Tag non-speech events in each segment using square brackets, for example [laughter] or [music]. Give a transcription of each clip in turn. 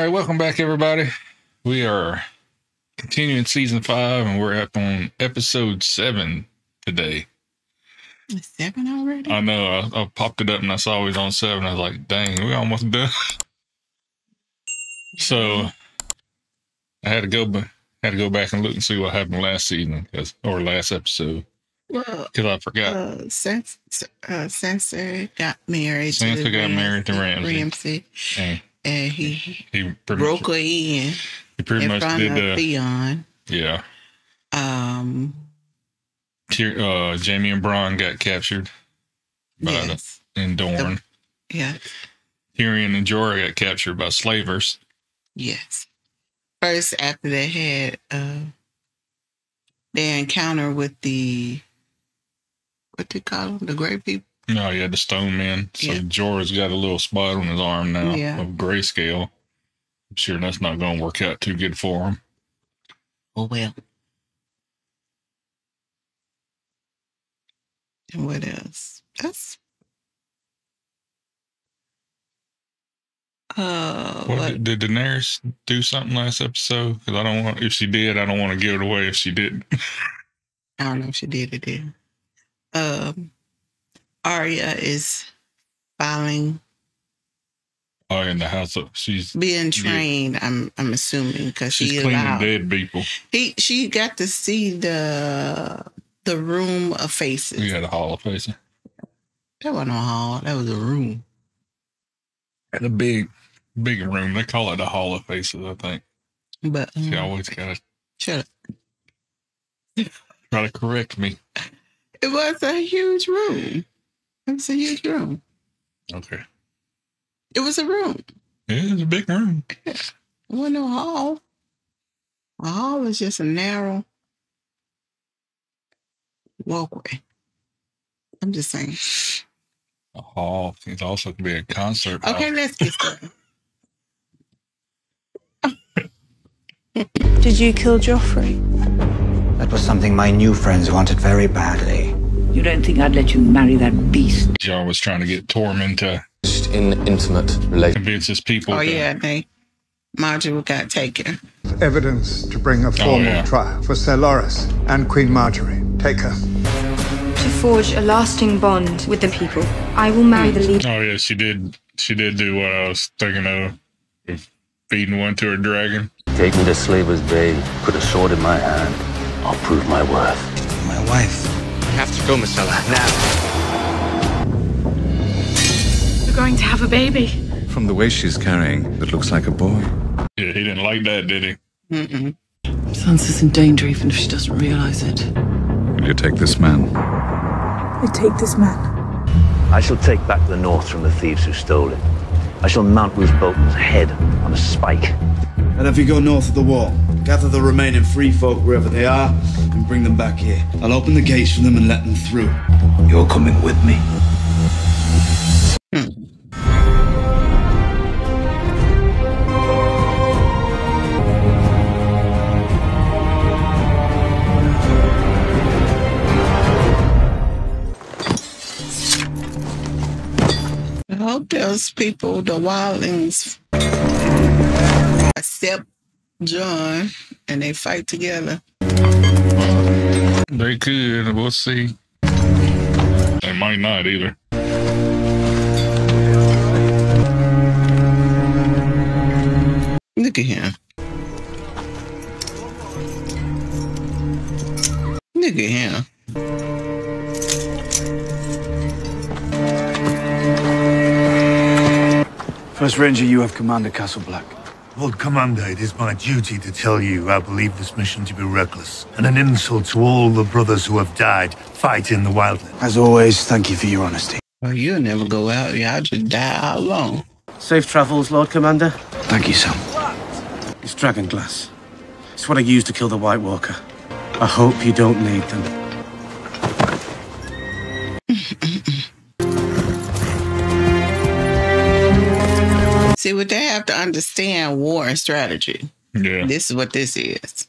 right, welcome back, everybody. We are continuing season five, and we're up on episode seven today. Seven already? I know. I, I popped it up and I saw it was on seven. I was like, "Dang, we almost done." so I had to go, had to go back and look and see what happened last season, 'cause- or last episode, well, because I forgot. uh, Sans- uh, Sansa got married. to Sansa got married to Ramsay. Ramsay, and and he he broke much, her in he pretty in much front did of the Theon. yeah. Um, Uh, Jaime and Bronn got captured by yes, the in Dorne. yeah, Tyrion and Jorah got captured by slavers. yes. First, after they had uh, their encounter with the what they call them, the Great People. No, he had the stone man. So Yeah. Jorah's got a little spot on his arm now Yeah. of grayscale. I'm sure that's not going to work out too good for him. Oh well. And what else? That's uh What, did Daenerys do something last episode? Because I don't want. If she did, I don't want to give it away. If she didn't, [laughs] I don't know if she did it did. Um Arya is filing oh, in the house, of, she's being trained, I'm I'm assuming because she's she cleaning allowed dead people. he she got to see the the room of faces. Yeah, the Hall of faces. That wasn't a hall, that was a room. The big, big room. They call it the Hall of Faces. I think But she um, always got to shut up. try to correct me. It was a huge room. It was a huge room. Okay, It was a room. yeah, it's a big room. It wasn't no hall. A hall is just a narrow walkway. I'm just saying. A hall. It also could be a concert. hall. Okay, let's get started. [laughs] Did you kill Joffrey? That was something my new friends wanted very badly. You don't think I'd let you marry that beast? John was trying to get Tormund to in intimate relation. convince his people. Oh to, yeah, they Margaery got taken. evidence to bring a formal oh, yeah. trial for Sir Loras and Queen Margaery. Take her. To forge a lasting bond with the people, I will marry the leader. Oh yeah, she did. She did do what I was thinking of, of feeding one to a dragon. Take me to Slaver's Bay, put a sword in my hand. I'll prove my worth. My wife. We have to go, Myrcella. Now. You're going to have a baby. From the way she's carrying, it looks like a boy. Yeah, he didn't like that, did he? Mm-mm. Sansa's in danger even if she doesn't realize it. Will you take this man? I take this man. I shall take back the north from the thieves who stole it. I shall mount Roose Bolton's head on a spike. And if you go north of the wall, gather the remaining free folk wherever they are and bring them back here. I'll open the gates for them and let them through. You're coming with me. I hope those people, the wildlings, accept John and they fight together. They could. We'll see. They might not either. Look at him. Look at him. First Ranger, you have Commander Castle Black. Lord Commander, it is my duty to tell you I believe this mission to be reckless and an insult to all the brothers who have died fighting the wildland. As always, thank you for your honesty. Well, you'll never go out. Y'all just die out alone. Safe travels, Lord Commander. Thank you, son. It's dragon glass. It's what I used to kill the White Walker. I hope you don't need them. See, what they have to understand war and strategy. Yeah. This is what this is.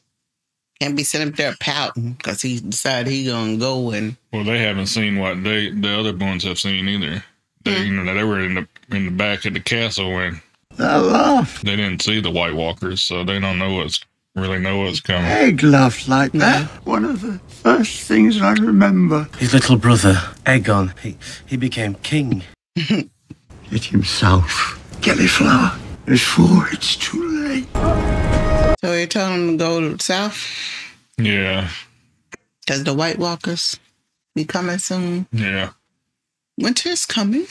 Can't be sitting up there pouting because he decided he gonna go and Well, they haven't seen what they the other ones have seen either. They, Hmm. you know, they were in the in the back of the castle when That laugh. They didn't see the White Walkers, so they don't know what's really know what's coming. Egg laughed like that. One of the first things I remember. His little brother, Aegon, he, he became king. [laughs] It himself. Gilliflower. Before it's too late. So he telling him to go south Yeah, because the White Walkers be coming soon. yeah. Winter's coming.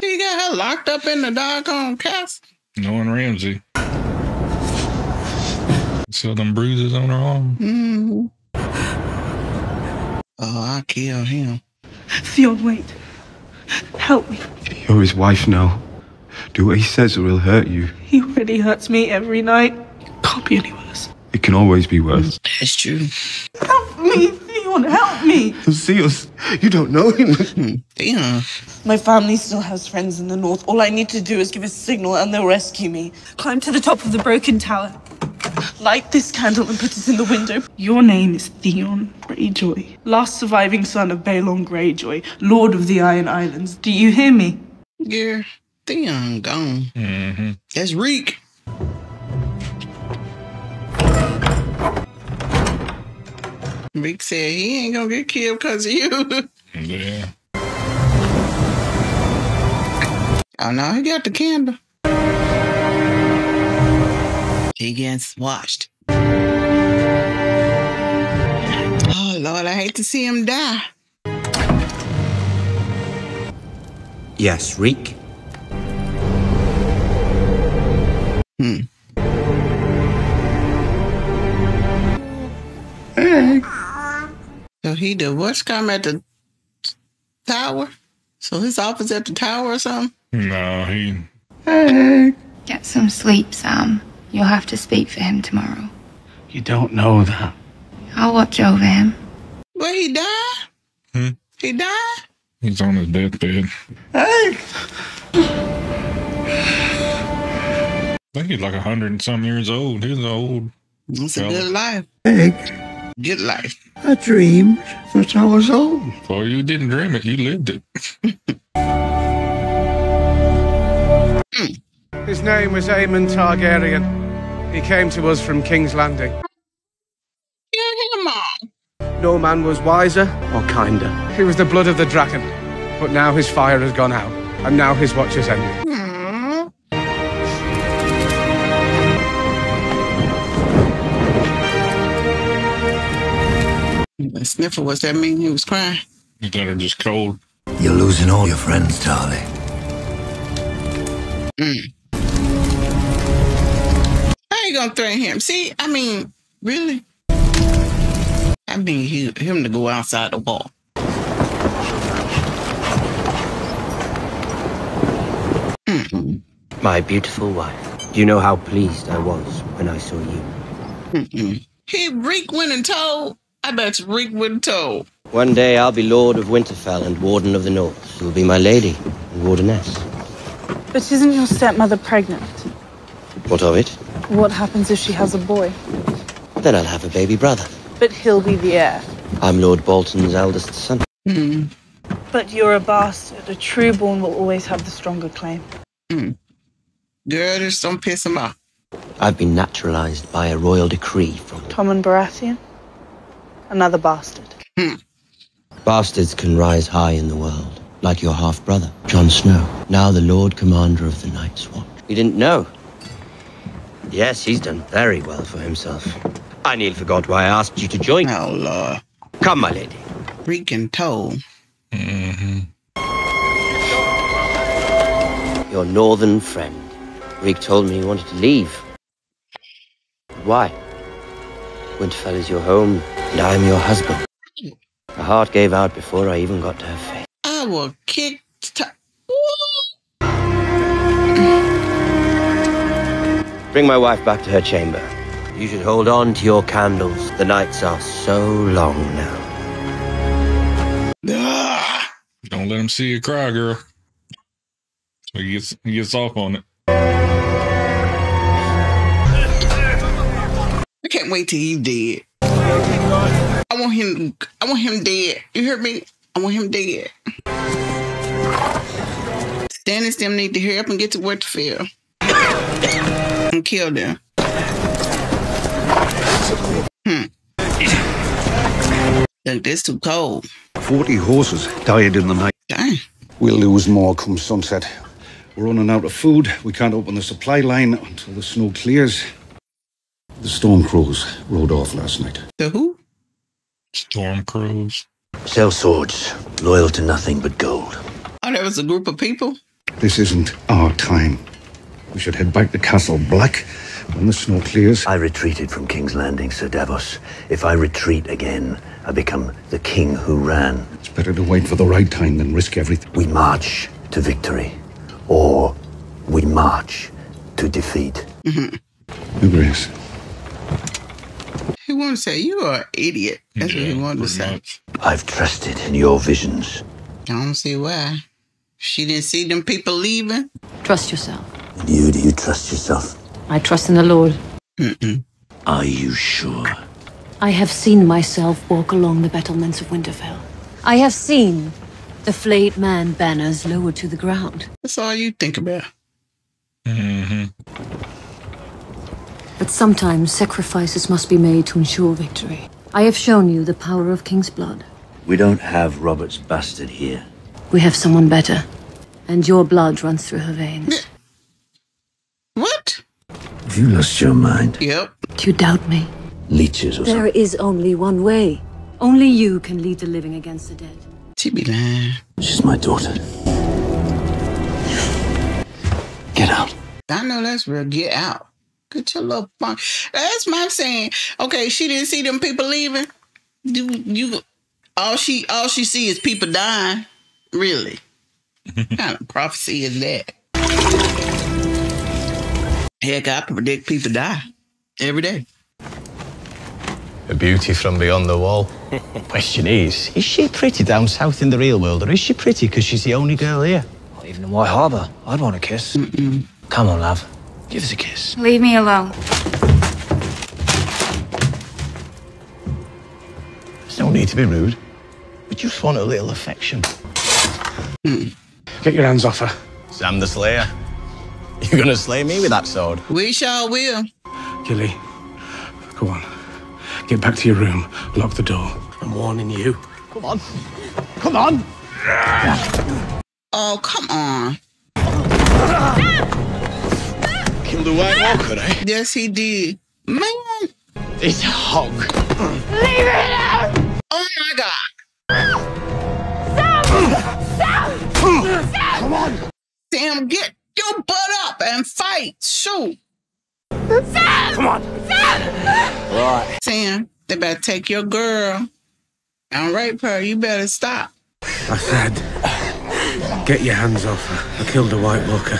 He got her locked up in the doggone castle. Knowing Ramsay. Saw them bruises on her arm. Mm. Oh, I kill him. Theon, wait. Help me. You're his wife now. Do what he says or he'll hurt you. He already hurts me every night. Can't be any worse. It can always be worse. That's true. Help me, You Theon, help me. See us. You don't know him. Damn. My family still has friends in the north. All I need to do is give a signal and they'll rescue me. Climb to the top of the broken tower. Light this candle and put it in the window. Your name is Theon Greyjoy, last surviving son of Balon Greyjoy, Lord of the Iron Islands. Do you hear me? Yeah. Theon gone. Mm-hmm. That's Reek. Reek said he ain't gonna get killed because of you. Yeah. oh no, he got the candle. He gets washed. Oh Lord, I hate to see him die. Yes, Reek. Hmm. Egg. So he did what's come at the tower? So his office at the tower or something? No, he. Egg. Get some sleep, Sam. You'll have to speak for him tomorrow. You don't know that. I'll watch over him. Where he died? Hmm? He died? He's on his deathbed. Egg. I think he's like a hundred and some years old. He's old. It's a fella. good life. Egg. Good life. I dreamed that I was old. Well, you didn't dream it. You lived it. [laughs] His name was Aemon Targaryen. He came to us from King's Landing. Kill him all. No man was wiser or kinder. He was the blood of the dragon, but now his fire has gone out, and now his watch is ended. The sniffer, what's that mean? He was crying. Is that are just cold? You're losing all your friends, Charlie. How you gonna threaten him? See, I mean, really? I mean, he, him to go outside the wall. My beautiful wife. Do you know how pleased I was when I saw you? Mm-mm. He Reek went and told. I bet you Reek went and told. One day I'll be Lord of Winterfell and Warden of the North. You'll be my lady and Wardeness. But isn't your stepmother pregnant? What of it? What happens if she has a boy? Then I'll have a baby brother. But he'll be the heir. I'm Lord Bolton's eldest son. Mm. But you're a bastard. A trueborn will always have the stronger claim. Mm. Girl, just don't piss him off. I've been naturalized by a royal decree from. Tommen Baratheon? Another bastard. Hmm. Bastards can rise high in the world, like your half brother, Jon Snow, now the Lord Commander of the Night's Watch. You didn't know? Yes, he's done very well for himself. I nearly forgot why I asked you to join. Oh, Lord. Come, my lady. Reek and told. Mm-hmm. Your northern friend. Reek told me he wanted to leave. Why? Winterfell is your home, and I am your husband. Her heart gave out before I even got to her face. I will kick. T- Bring my wife back to her chamber. You should hold on to your candles. The nights are so long now. Ah! Don't let him see you cry, girl. He gets he gets off on it. I can't wait till he's dead. I want him. I want him dead. You hear me? I want him dead. Stannis them need to hurry up and get to work Winterfell and kill them. Hmm. Look, this too cold. Forty horses died in the night. Dang. We'll lose more come sunset. We're running out of food. We can't open the supply line until the snow clears. The storm crows rode off last night. The who? Storm crows. Sell swords, loyal to nothing but gold. Oh, there was a group of people? This isn't our time. We should head back to Castle Black when the snow clears. I retreated from King's Landing, Sir Davos. If I retreat again, I become the king who ran. It's better to wait for the right time than risk everything. We march to victory, or we march to defeat. Mm-hmm. Agrees. He wanted to say, You are an idiot. That's what he wanted to say. I've trusted in your visions. I don't see why. She didn't see them people leaving. Trust yourself. And you, do you trust yourself? I trust in the Lord. Mm-mm. Are you sure? I have seen myself walk along the battlements of Winterfell. I have seen the flayed man banners lowered to the ground. That's all you think about. Mm-hmm. But sometimes sacrifices must be made to ensure victory. I have shown you the power of King's blood. We don't have Robert's bastard here. We have someone better. And your blood runs through her veins. What? Have you lost your mind? Yep. Do you doubt me? Leeches or There something? is only one way. Only you can lead the living against the dead. She be lying. She's my daughter. Get out. I know that's real. Get out. Get your little fun. That's my saying. Okay, she didn't see them people leaving. You, you, all she, all she see is people dying. Really? what kind of [laughs] prophecy is that? Heck, I predict people die every day. A beauty from beyond the wall. [laughs] Question is, is she pretty down south in the real world, or is she pretty because she's the only girl here? Well, even in White Harbour, I'd want a kiss. Come on, love. Give us a kiss. Leave me alone. There's no need to be rude. We just want a little affection. Get your hands off her. Sam the Slayer. [laughs] You're gonna slay me with that sword? We shall will. Gilly, go on. Get back to your room. Lock the door. I'm warning you. Come on. Come on. Oh, come on. Killed a White Walker, eh? Yes, he did. Man. This hog. Leave it out! Oh my God. Sam! Sam! Sam! Come on. Sam, get your butt up and fight. Shoot. Sam! Come on. Sam! Right. Sam, they better take your girl and rape her. You better stop. I said, get your hands off her. I killed a White Walker.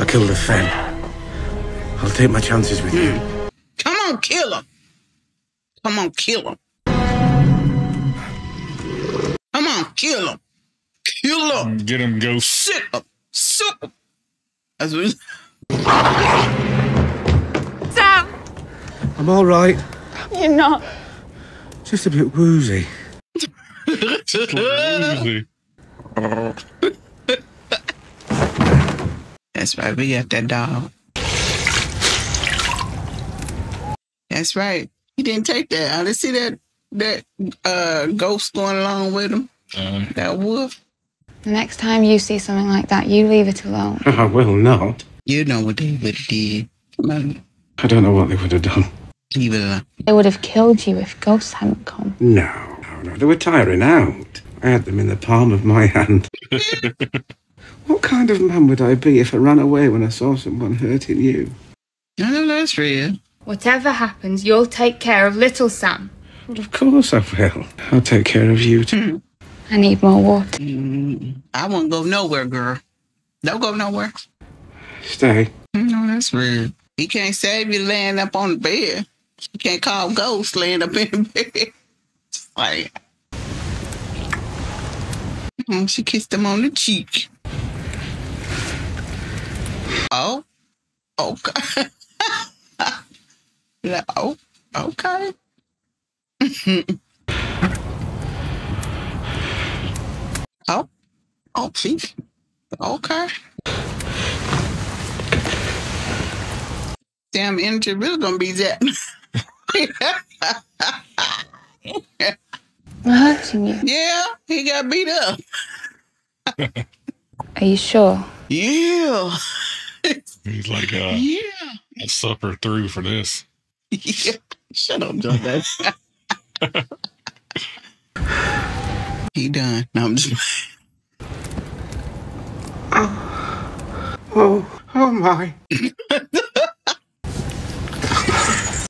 I killed a Thenn. I'll take my chances with you. Come on, kill him. Come on, kill him. Come on, kill him. Kill him. Get him, go. Sick him. Sick him. That's what Sam! I'm all right. You're not. Just a bit woozy. Easy. That's right. We got that dog. That's right. He didn't take that. I didn't see that that uh ghost going along with him. Um, That wolf. The next time you see something like that, you leave it alone. [laughs] I will not. You know what they would have did. I don't know what they would have done. leave it alone. They would have killed you if ghosts hadn't come. No, no, no. They were tiring out. I had them in the palm of my hand. [laughs] what kind of man would I be if I ran away when I saw someone hurting you? I know that's real. Whatever happens, you'll take care of little Sam. Well, of course I will. I'll take care of you too. I need more water. Mm, I won't go nowhere, girl. Don't go nowhere. Stay. No, that's real. He can't save you laying up on the bed. You can't call ghosts laying up in the bed. It's [laughs] like, Mm, she kissed him on the cheek. Oh, okay. [laughs] Yeah, oh, okay. [laughs] oh, oh, she, Okay. Damn energy really gonna be that. hurting you. Yeah, he got beat up. [laughs] Are you sure? Yeah. He's like, uh, Yeah. I suffer through for this. Yeah. [laughs] Shut up, John. [laughs] he done. No, I'm just. [laughs] Oh. oh, oh my.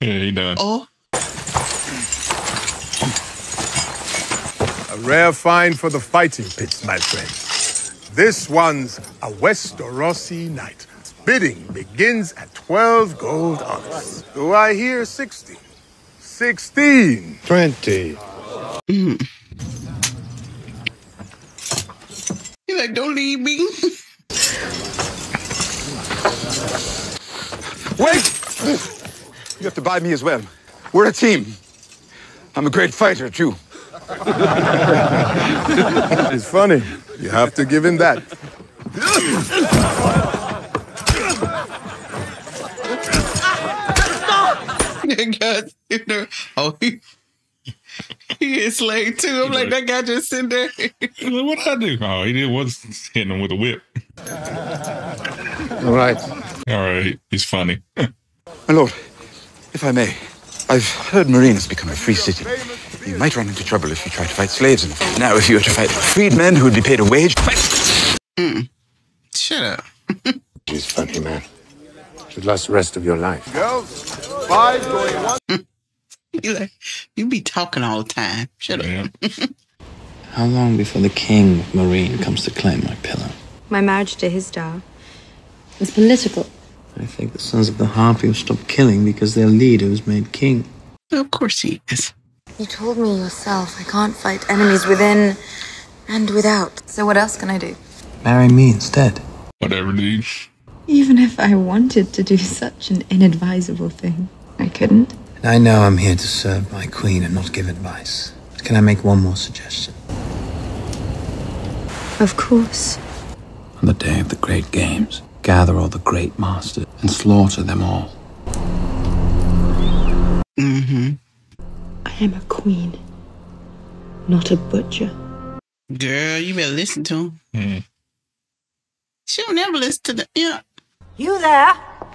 Yeah, he done. Oh. A rare find for the fighting pits, my friend. This one's a Westerosi knight. Bidding begins at 12 gold honors. Do I hear 60? 16. 20. Mm. [laughs] He like, don't leave me. Wait! You have to buy me as well. We're a team. I'm a great fighter, too. it's funny. You have to give him that. [laughs] God, you know, oh, he, he is late too. I'm like, that guy just sitting there. what did I do? Oh, he did was hitting him with a whip. All right. All right, he's funny. My lord, if I may, I've heard Meereen has become a free city. You might run into trouble if you try to fight slaves. And now, if you were to fight freedmen who would be paid a wage, Mm. Shut up. He's funny, man. Should last the rest of your life. Girls, five going one. [laughs] You like, you be talking all the time. Shut up. [laughs] How long before the king of Meereen comes to claim my pillow? My marriage to his dog. It's political. I think the sons of the Harpy will stop killing because their leader was made king. Of course he is. You told me yourself I can't fight enemies within and without. So what else can I do? Marry me instead. Whatever, dude. Even if I wanted to do such an inadvisable thing, I couldn't. And I know I'm here to serve my queen and not give advice. But can I make one more suggestion? Of course. On the day of the great games, gather all the great masters and slaughter them all. Mm-hmm. I am a queen, not a butcher. Girl, you better listen to him. Mm. She'll never listen to the. Yeah. You there?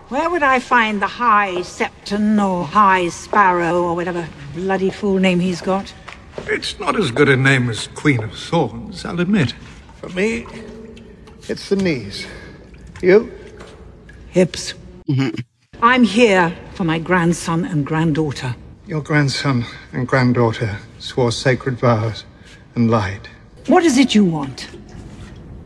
Where would I find the High Septon or High Sparrow or whatever bloody fool name he's got? It's not as good a name as Queen of Thorns, I'll admit. For me, it's the knees. You? Hips. Mm-hmm. I'm here for my grandson and granddaughter. Your grandson and granddaughter swore sacred vows and lied. What is it you want?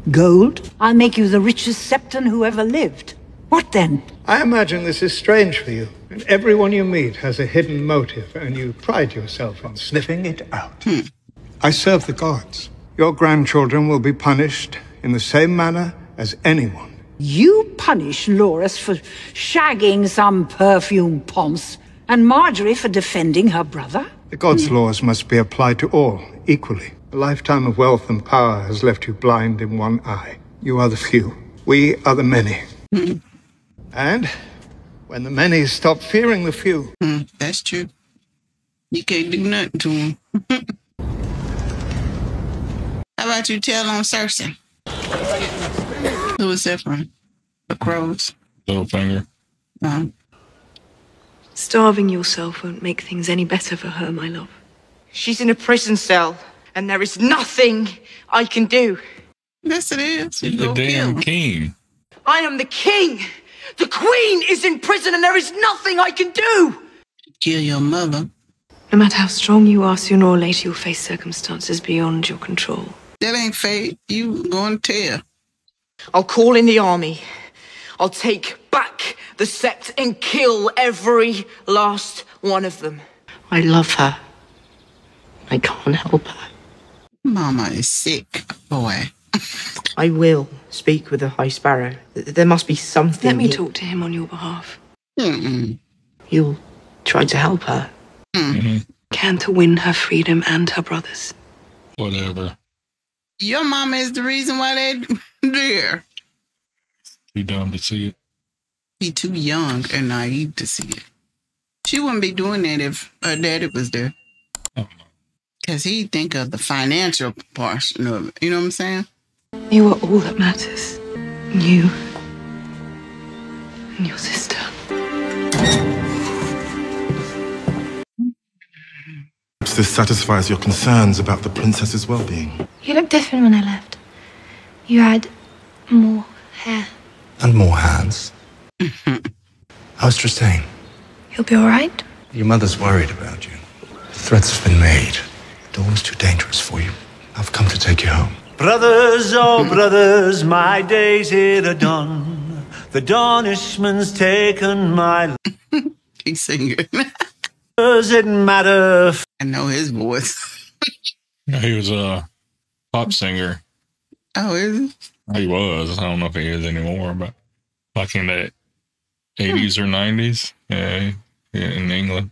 Gold? I'll make you the richest septon who ever lived. What then? I imagine this is strange for you. And everyone you meet has a hidden motive, and you pride yourself on sniffing it out. Hmm. I serve the gods. Your grandchildren will be punished in the same manner as anyone. You punish Loras for shagging some perfume ponce, and Margaery for defending her brother? The gods' hmm. laws must be applied to all equally. A lifetime of wealth and power has left you blind in one eye. You are the few. We are the many. Hmm. And when the many stop fearing the few, Mm, that's true. You can't do nothing to him. [laughs] How about you tell on Cersei? Who was that from? The crows. Littlefinger. Um, Starving yourself won't make things any better for her, my love. She's in a prison cell, and there is nothing I can do. yes, it is. He's the damn king. I am the king. The queen is in prison, and there is nothing I can do. Kill your mother. No matter how strong you are, sooner or later you'll face circumstances beyond your control. That ain't fate. You going to tell. I'll call in the army. I'll take back the sect and kill every last one of them. I love her. I can't help her. Mama is sick, boy. I will speak with the High Sparrow. There must be something. Let me he- talk to him on your behalf. Mm-mm. You'll try to help her. Mm-hmm. Can to win her freedom and her brother's. Whatever. Your mama is the reason why they're there. Too dumb to see it. He too young and naive to see it. She wouldn't be doing that if her daddy was there. Oh. Cause he think of the financial portion of it. You know what I'm saying? You are all that matters. You and your sister. Perhaps this satisfies your concerns about the princess's well-being. You look different when I left. You had more hair. And more hands. [laughs] How's Trystane? You'll be alright? Your mother's worried about you. Threats have been made. Dorne's too dangerous for you. I've come to take you home. Brothers, oh brothers, my days here are done. The Dornishman's taken my [laughs] He's singing. Does it matter? I know his voice. Yeah, he was a pop singer. Oh, is he? He was. I don't know if he is anymore, but like in the 80s or 90s. Yeah, yeah, in England.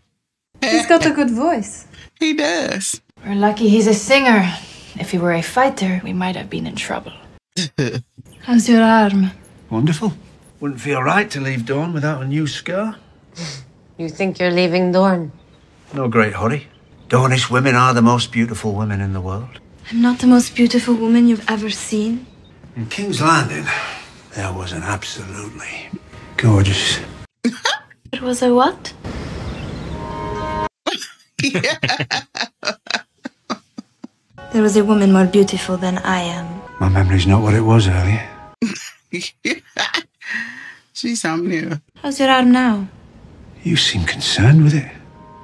He's got a good voice. He does. We're lucky he's a singer. If he were a fighter, we might have been in trouble. [laughs] How's your arm? Wonderful. Wouldn't feel right to leave Dorne without a new scar. You think you're leaving Dorne? No great hurry. Dornish women are the most beautiful women in the world. I'm not the most beautiful woman you've ever seen. In King's Landing, there was an absolutely gorgeous. [laughs] It was a what? [laughs] There was a woman more beautiful than I am. My memory's not what it was earlier. [laughs] She's something new. How's your arm now? You seem concerned with it.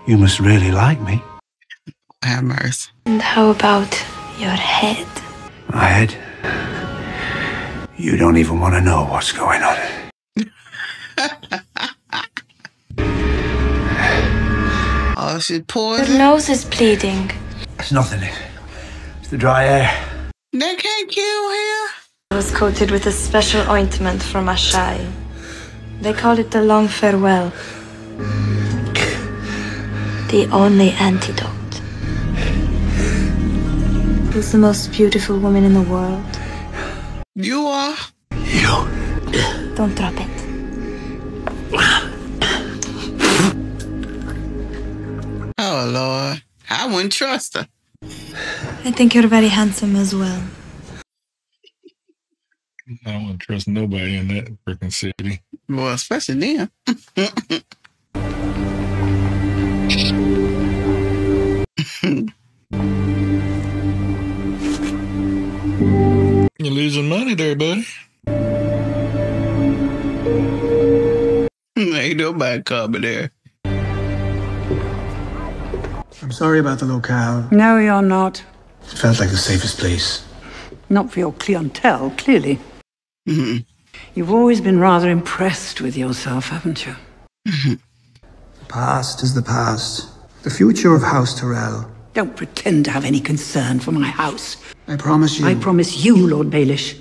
You must really like me. I have mercy. And how about your head? My head. You don't even want to know what's going on. [laughs] Oh, she's Your poison. nose is bleeding. It's nothing. It's the dry air. They can't kill him. I was coated with a special ointment from Asshai. They call it the long farewell. The only antidote. Who's the most beautiful woman in the world? You are. You. Don't drop it. Oh Lord, I wouldn't trust her. I think you're very handsome as well. I don't want to trust nobody in that freaking city. Well, especially them. [laughs] You're losing money there, buddy. Ain't nobody coming there. I'm sorry about the locale. No, you're not. It felt like the safest place. Not for your clientele, clearly. Mm-hmm. You've always been rather impressed with yourself, haven't you? The past is the past. The future of House Tyrell. Don't pretend to have any concern for my house. I promise you. I promise you, Lord Baelish,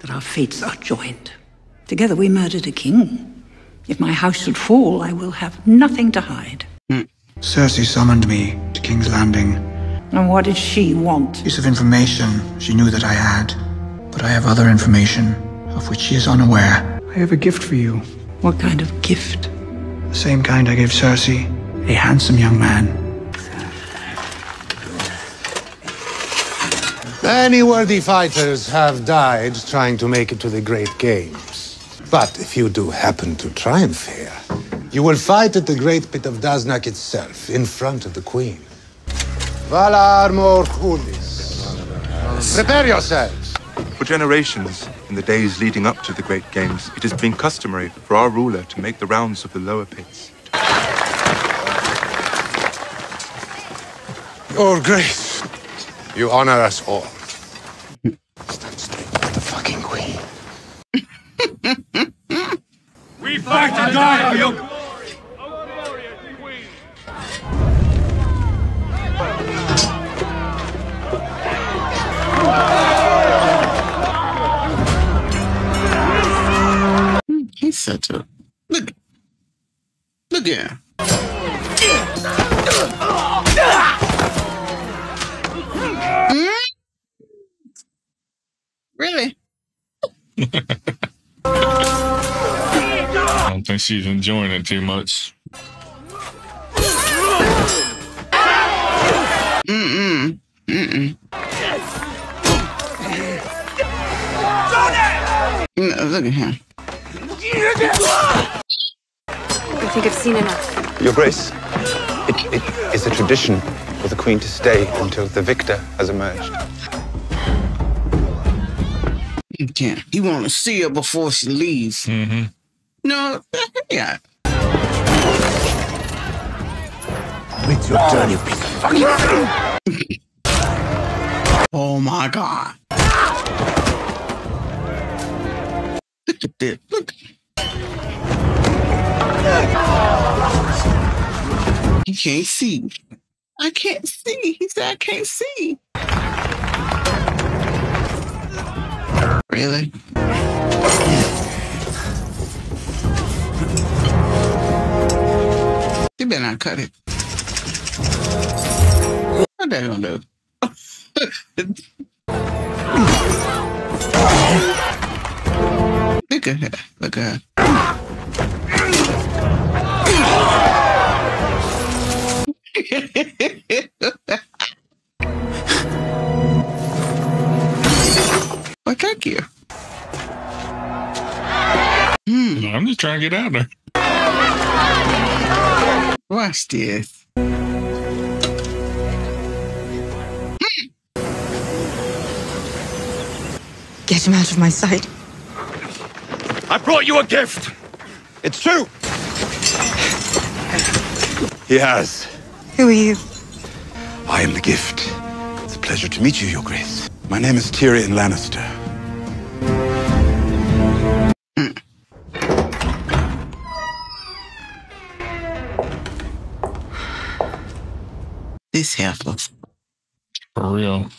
that our fates are joined. Together we murdered a king. If my house should fall, I will have nothing to hide. Cersei summoned me to King's Landing. And what did she want? Piece of information she knew that I had. But I have other information of which she is unaware. I have a gift for you. What kind of gift? The same kind I gave Cersei. A handsome young man. Many worthy fighters have died trying to make it to the Great Games. But if you do happen to triumph here, you will fight at the Great Pit of Daznak itself, in front of the Queen. Valar Morghulis. Prepare yourselves. For generations, in the days leading up to the Great Games, it has been customary for our ruler to make the rounds of the lower pits. Your Grace, you honor us all. Stand straight for the fucking Queen. [laughs] We fight to die for your such look. Look here. Mm? Really? I don't think she's enjoying it too much. Mm-mm. Mm-mm. Look at him. I think I've seen enough. Your Grace, it, it is a tradition for the Queen to stay until the victor has emerged. You can't. You want to see her before she leaves. Mm-hmm. No, yeah. With your turn, you piece of fucking! [laughs] Oh my God. He can't see. I can't see. He said I can't see. Really? You better not cut it. What they gonna do? Look at her. Look at her. [laughs] well, thank you. Hmm. No, I'm just trying to get out there. Watch this. Hmm. Get him out of my sight. I brought you a gift! It's true! He has. Who are you? I am the gift. It's a pleasure to meet you, Your Grace. My name is Tyrion Lannister. This heifer. For real.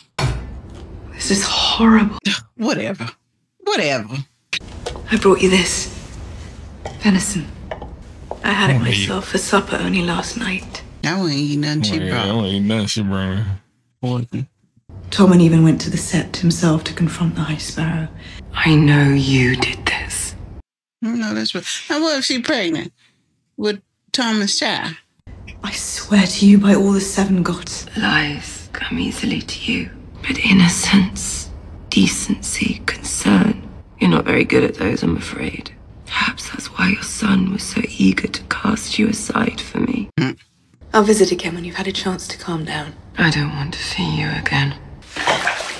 This is horrible. [sighs] Whatever. Whatever. I brought you this venison. I had it myself for supper only last night. I wouldn't eat nothing she yeah, I brought. don't eat nothing she brought me. Important. Tommen even went to the sept himself to confront the High Sparrow. I know you did this. No, that's right. Now, what if she pregnant with Thomas child? I swear to you by all the seven gods. Lies come easily to you, but innocence, decency, concern, you're not very good at those, I'm afraid. Perhaps that's why your son was so eager to cast you aside for me. I'll visit again when you've had a chance to calm down. I don't want to see you again.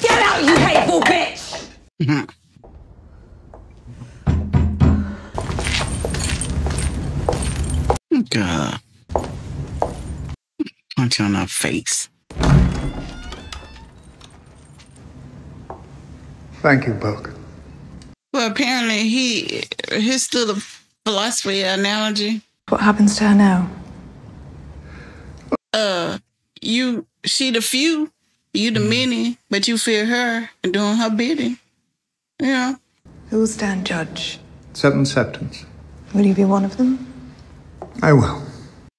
Get out, you hateful bitch! God. Punch on her face. Thank you, Bulk. Well, apparently he his little philosophy analogy. What happens to her now? Uh, you she the few, you the many, but you fear her and doing her bidding. You know. Who will stand judge? Seven septons. Will you be one of them? I will.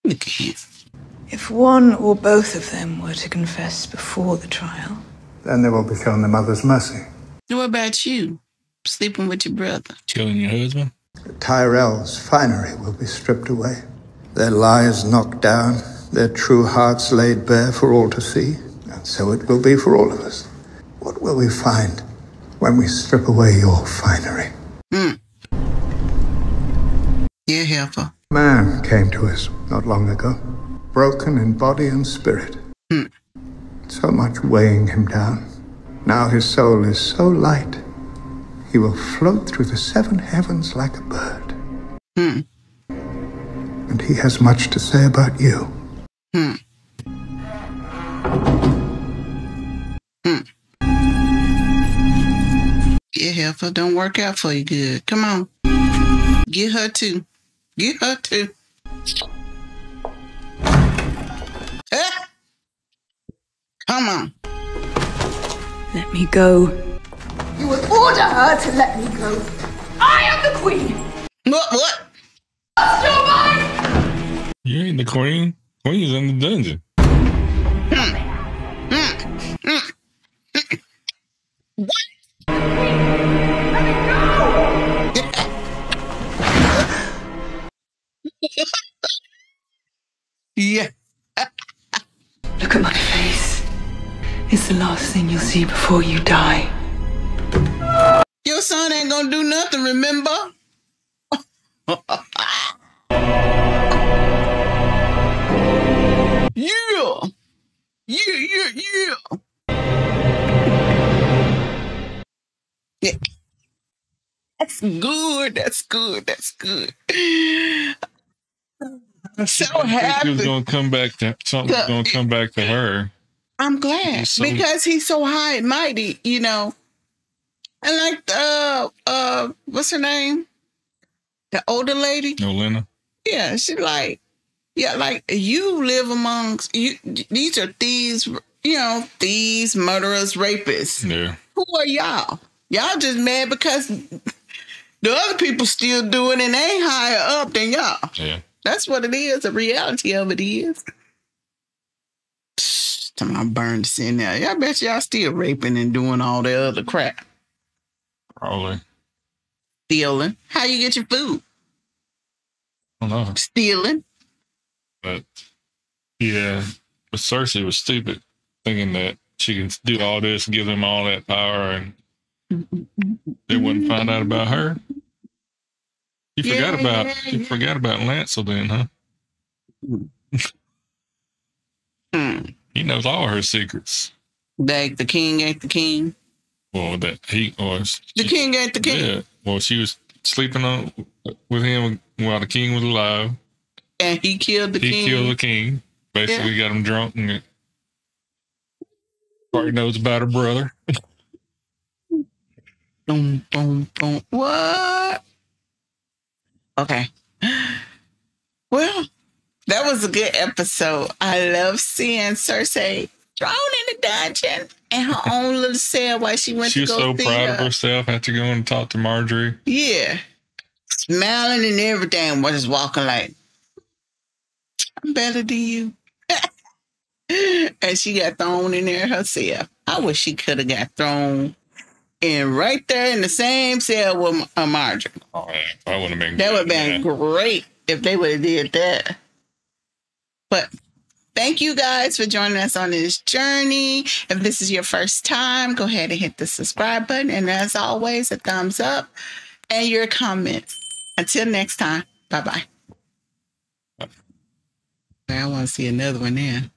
Look at him. If one or both of them were to confess before the trial, Then they will be shown the mother's mercy. What about you? Sleeping with your brother. Killing your husband? Tyrell's finery will be stripped away, their lies knocked down, their true hearts laid bare for all to see. And so it will be for all of us. What will we find when we strip away your finery? Hmm. Yeah, helper. Man came to us not long ago, broken in body and spirit. Hmm. So much weighing him down. Now his soul is so light, he will float through the seven heavens like a bird. Hmm. And he has much to say about you. Hmm. Hmm. Yeah, helper. Don't work out for you good. Come on. Get her too. Get her too. Ah! Come on. let me go. You will order her to let me go. I am the queen. What? What? Lost your. You ain't the queen. Well, he's in the dungeon. What? Let go! yeah. Look at my face. It's the last thing you'll see before you die. Your son ain't gonna do nothing, remember? [laughs] yeah. Yeah, yeah, yeah. Yeah. That's good. That's good. That's good. I'm so I think he happy. gonna come back to something's gonna come back to her. I'm glad so- because he's so high and mighty, you know. And like uh uh what's her name? The older lady? Olenna. Yeah, she like yeah, like you live amongst you these are thieves, you know, thieves, murderers, rapists. Yeah. Who are y'all? Y'all just mad because the other people still doing it and they ain't higher up than y'all. Yeah. That's what it is. The reality of it is. Time I burned this in there. I bet y'all still raping and doing all the other crap. Probably. Stealing. How you get your food? I don't know. Stealing. But yeah. But Cersei was stupid, thinking that she can do all this give them all that power and they wouldn't find out about her. You forgot Yeah, about yeah, you yeah. forgot about Lancel then, huh? Hmm. He knows all her secrets. Like the king ain't the king. Well, that he was The king ain't the king. yeah. Well, she was sleeping on with him while the king was alive. And he killed the he king. He killed the king. Basically, got him drunk and knows about her brother. Boom, boom, boom. What? Okay. Well, that was a good episode. I love seeing Cersei thrown in the dungeon in her [laughs] own little cell while she went She to go. She was so see proud her. of herself after going and talk to Margaery. Yeah. Smiling and everything, was just walking like, I'm better than you. [laughs] and she got thrown in there herself. I wish she could have got thrown in right there in the same cell with uh, Margaery. Oh yeah, that would have been. That would have been yeah. great if they would have did that. But thank you guys for joining us on this journey. If this is your first time, go ahead and hit the subscribe button. And as always, a thumbs up and your comments. Until next time, bye bye. I want to see another one then.